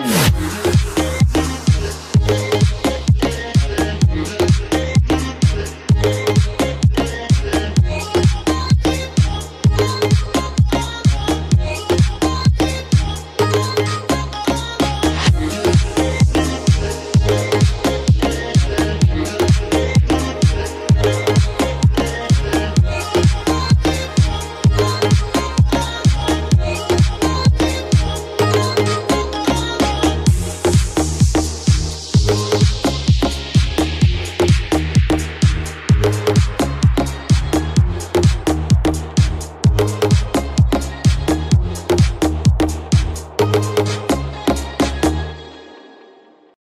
Boom.